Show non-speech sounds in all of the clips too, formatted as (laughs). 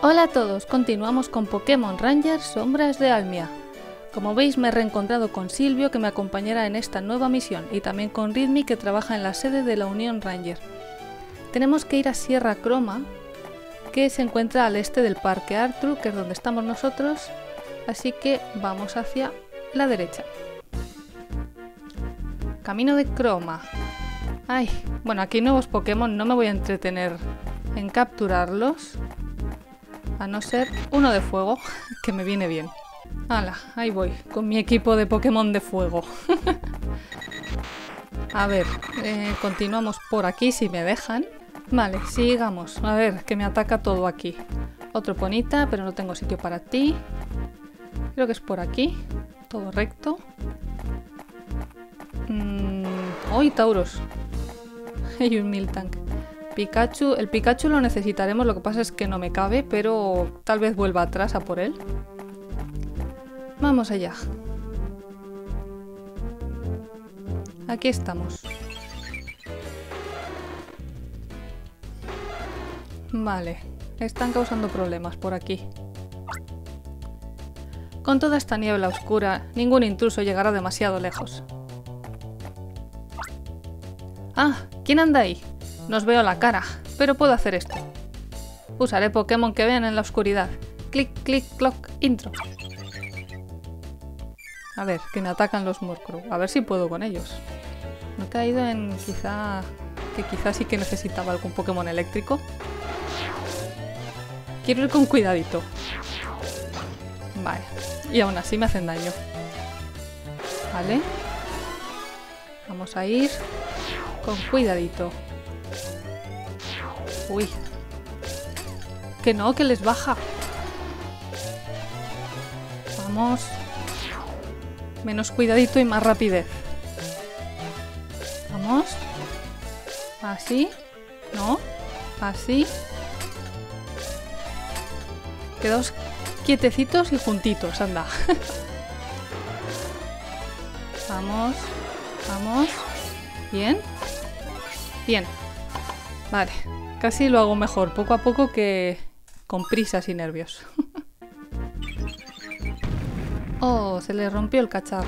Hola a todos, continuamos con Pokémon Rangers Sombras de Almia. Como veis me he reencontrado con Silvio que me acompañará en esta nueva misión y también con Ridmi que trabaja en la sede de la Unión Ranger. Tenemos que ir a Sierra Croma, que se encuentra al este del Parque Arthur, que es donde estamos nosotros, así que vamos hacia la derecha. Camino de Croma. Ay, bueno, aquí nuevos Pokémon, no me voy a entretener en capturarlos. A no ser uno de fuego, (laughs) que me viene bien. Hala, ahí voy, con mi equipo de Pokémon de fuego. (laughs) a ver, eh, continuamos por aquí si me dejan. Vale, sigamos. A ver, que me ataca todo aquí. Otro ponita, pero no tengo sitio para ti. Creo que es por aquí. Todo recto. Mm, ¡Uy, Tauros! (laughs) Hay un Miltank. Pikachu, el Pikachu lo necesitaremos, lo que pasa es que no me cabe, pero tal vez vuelva atrás a por él. Vamos allá. Aquí estamos. Vale, están causando problemas por aquí. Con toda esta niebla oscura, ningún intruso llegará demasiado lejos. Ah, ¿quién anda ahí? No os veo la cara, pero puedo hacer esto. Usaré Pokémon que vean en la oscuridad. Clic, clic, clock, intro. A ver, que me atacan los Murkrow. A ver si puedo con ellos. Me he caído en quizá... Que quizá sí que necesitaba algún Pokémon eléctrico. Quiero ir con cuidadito. Vale. Y aún así me hacen daño. Vale. Vamos a ir con cuidadito. Uy. Que no, que les baja. Vamos. Menos cuidadito y más rapidez. Vamos. Así. No. Así. Quedaos quietecitos y juntitos, anda. (laughs) vamos. Vamos. Bien. Bien. Vale. Casi lo hago mejor, poco a poco que con prisas y nervios. (laughs) oh, se le rompió el cacharro.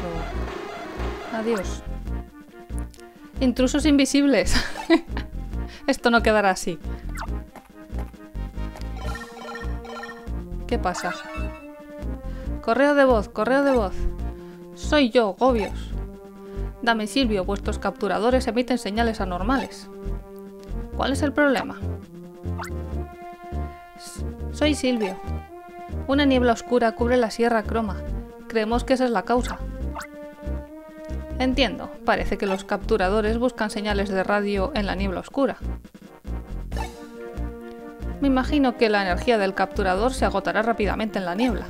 Adiós. Intrusos invisibles. (laughs) Esto no quedará así. ¿Qué pasa? Correo de voz, correo de voz. Soy yo, Gobios. Dame Silvio, vuestros capturadores emiten señales anormales. ¿Cuál es el problema? Soy Silvio. Una niebla oscura cubre la Sierra Croma. Creemos que esa es la causa. Entiendo. Parece que los capturadores buscan señales de radio en la niebla oscura. Me imagino que la energía del capturador se agotará rápidamente en la niebla.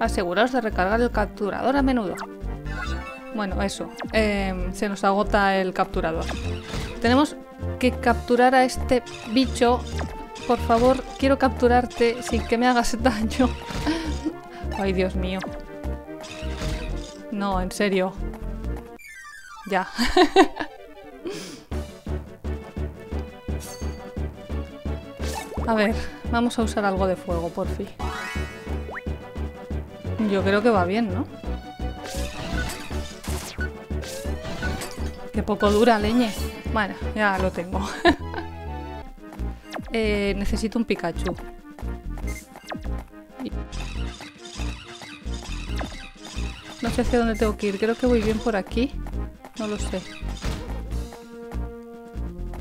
Aseguraos de recargar el capturador a menudo. Bueno, eso. Em, se nos agota el capturador. Tenemos que capturar a este bicho. Por favor, quiero capturarte sin que me hagas (laughs) daño. Ay, Dios mío. No, en serio. Ya. (laughs) a ver, vamos a usar algo de fuego, por fin. Yo creo que va bien, ¿no? Qué poco dura, leñe. Bueno, ya lo tengo. (laughs) eh, necesito un Pikachu. No sé hacia dónde tengo que ir. Creo que voy bien por aquí. No lo sé.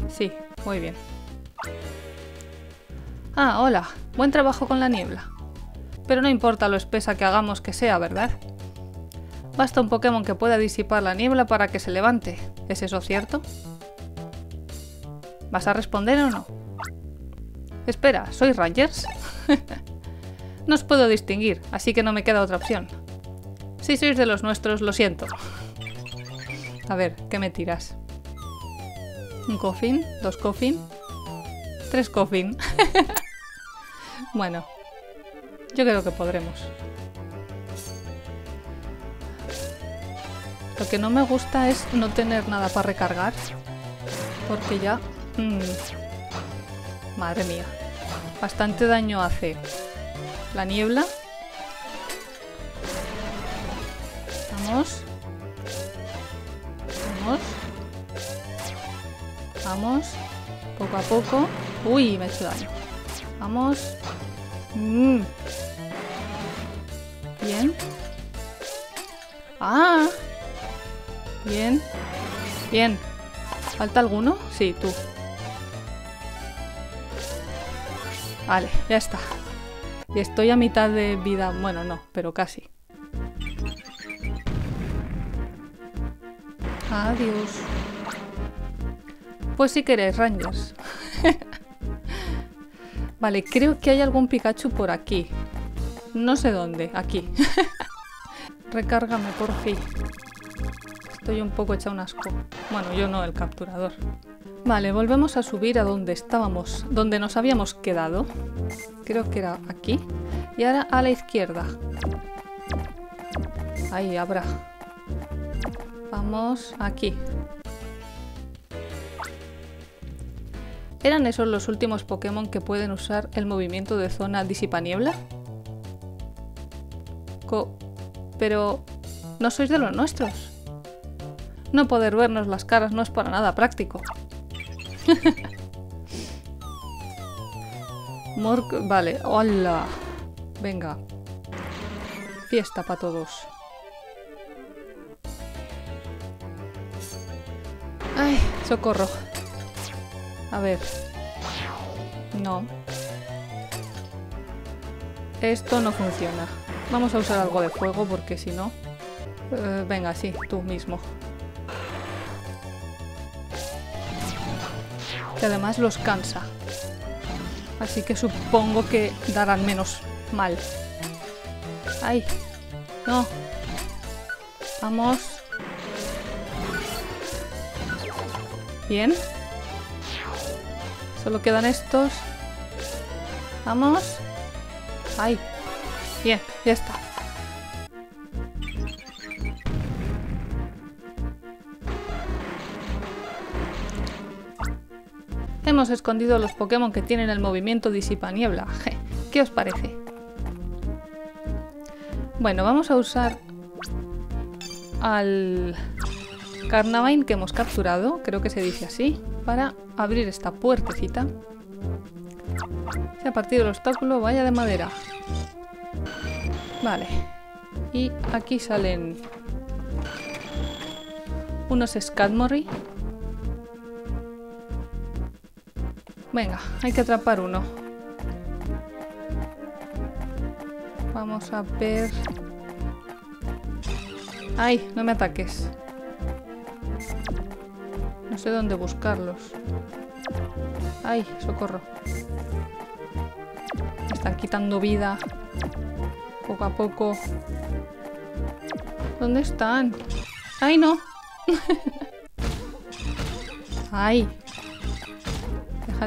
Sí, muy bien. Ah, hola. Buen trabajo con la niebla. Pero no importa lo espesa que hagamos que sea, ¿verdad? Basta un Pokémon que pueda disipar la niebla para que se levante. ¿Es eso cierto? ¿Vas a responder o no? Espera, ¿sois Rangers? (laughs) no os puedo distinguir, así que no me queda otra opción. Si sois de los nuestros, lo siento. A ver, ¿qué me tiras? ¿Un coffin? ¿Dos coffin? ¿Tres coffin? (laughs) bueno, yo creo que podremos. Lo que no me gusta es no tener nada para recargar. Porque ya Mm. Madre mía. Bastante daño hace la niebla. Vamos. Vamos. Vamos. Poco a poco. Uy, me he hecho daño. Vamos. Mm. Bien. Ah. Bien. Bien. ¿Falta alguno? Sí, tú. Vale, ya está. Y estoy a mitad de vida. Bueno, no, pero casi. Adiós. Pues si queréis, Rangers. (laughs) vale, creo que hay algún Pikachu por aquí. No sé dónde, aquí. (laughs) Recárgame, por fin. Estoy un poco hecha un asco. Bueno, yo no, el capturador. Vale, volvemos a subir a donde estábamos, donde nos habíamos quedado. Creo que era aquí. Y ahora a la izquierda. Ahí habrá. Vamos aquí. ¿Eran esos los últimos Pokémon que pueden usar el movimiento de zona disipaniebla? Co Pero... ¿No sois de los nuestros? No poder vernos las caras no es para nada práctico. (laughs) Mork, vale, hola. Venga. Fiesta para todos. Ay, socorro. A ver. No. Esto no funciona. Vamos a usar algo de fuego porque si no... Eh, venga, sí, tú mismo. Que además los cansa. Así que supongo que darán menos mal. ¡Ay! ¡No! Vamos. Bien. Solo quedan estos. Vamos. ¡Ay! Bien, ya está. Hemos escondido los Pokémon que tienen el movimiento disipa niebla. (laughs) ¿Qué os parece? Bueno, vamos a usar al Carnavine que hemos capturado, creo que se dice así, para abrir esta puertecita. Se ha partido el obstáculo, vaya de madera. Vale. Y aquí salen unos Scadmory Venga, hay que atrapar uno. Vamos a ver... ¡Ay! No me ataques. No sé dónde buscarlos. ¡Ay! Socorro. Me están quitando vida. Poco a poco. ¿Dónde están? ¡Ay, no! (laughs) ¡Ay!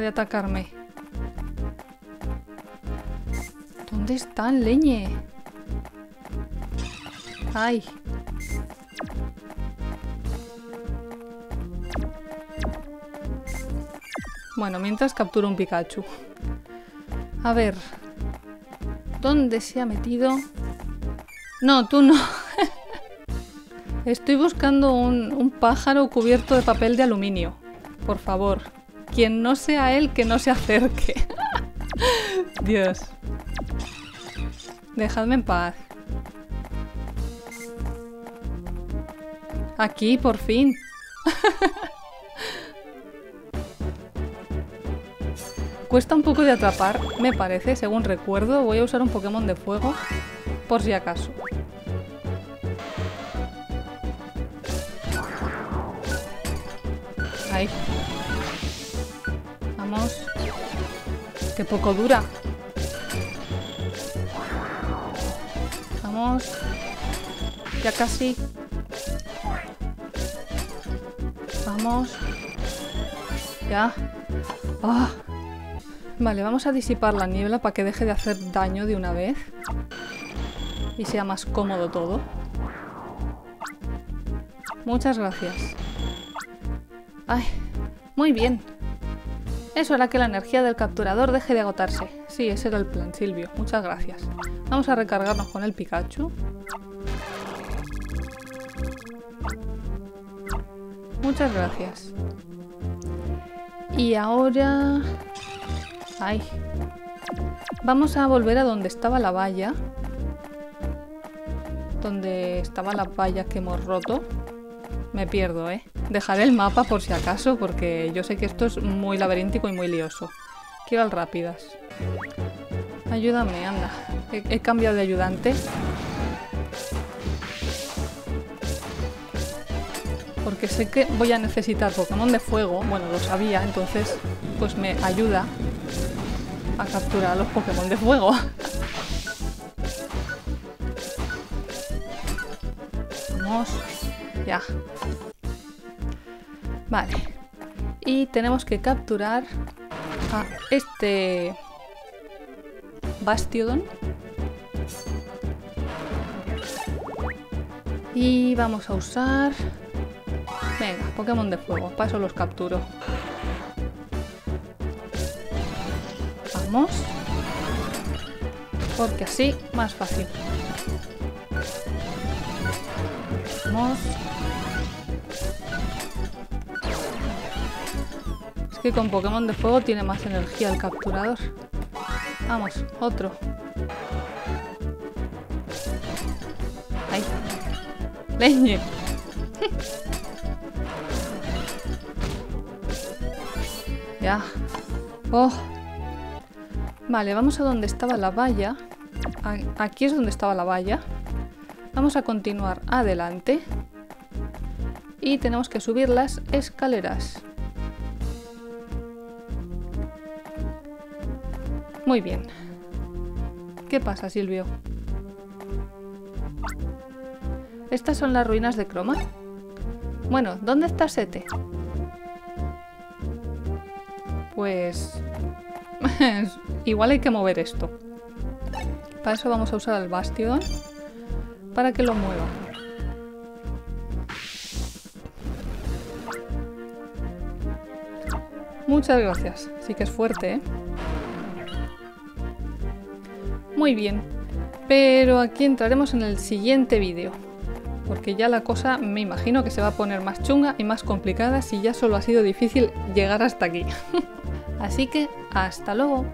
De atacarme. ¿Dónde están, leñe? ¡Ay! Bueno, mientras capturo un Pikachu. A ver. ¿Dónde se ha metido? No, tú no. (laughs) Estoy buscando un, un pájaro cubierto de papel de aluminio. Por favor. Quien no sea él, que no se acerque. (laughs) Dios. Dejadme en paz. Aquí, por fin. (laughs) Cuesta un poco de atrapar, me parece, según recuerdo. Voy a usar un Pokémon de fuego, por si acaso. Qué poco dura. Vamos. Ya casi. Vamos. Ya. Ah. Vale, vamos a disipar la niebla para que deje de hacer daño de una vez. Y sea más cómodo todo. Muchas gracias. Ay, muy bien. Es hora que la energía del capturador deje de agotarse. Sí, ese era el plan, Silvio. Muchas gracias. Vamos a recargarnos con el Pikachu. Muchas gracias. Y ahora... Ay. Vamos a volver a donde estaba la valla. Donde estaba la valla que hemos roto. Me pierdo, ¿eh? Dejaré el mapa por si acaso, porque yo sé que esto es muy laberíntico y muy lioso. Quiero al rápidas. Ayúdame, anda. He, he cambiado de ayudante. Porque sé que voy a necesitar Pokémon de fuego. Bueno, lo sabía, entonces pues me ayuda a capturar a los Pokémon de fuego. (laughs) Vamos. Ya. Vale. Y tenemos que capturar a este Bastiodon. Y vamos a usar... Venga, Pokémon de fuego. Paso los capturo. Vamos. Porque así, más fácil. Vamos. Que con Pokémon de fuego tiene más energía el capturador. Vamos, otro. ¡Ay! ¡Leñe! (laughs) ya. ¡Oh! Vale, vamos a donde estaba la valla. Aquí es donde estaba la valla. Vamos a continuar adelante. Y tenemos que subir las escaleras. Muy bien. ¿Qué pasa, Silvio? Estas son las ruinas de Croma. Bueno, ¿dónde está Sete? Pues... (laughs) Igual hay que mover esto. Para eso vamos a usar al Bastion. Para que lo mueva. Muchas gracias. Sí que es fuerte, ¿eh? Muy bien. Pero aquí entraremos en el siguiente vídeo. Porque ya la cosa me imagino que se va a poner más chunga y más complicada si ya solo ha sido difícil llegar hasta aquí. (laughs) Así que hasta luego.